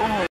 哦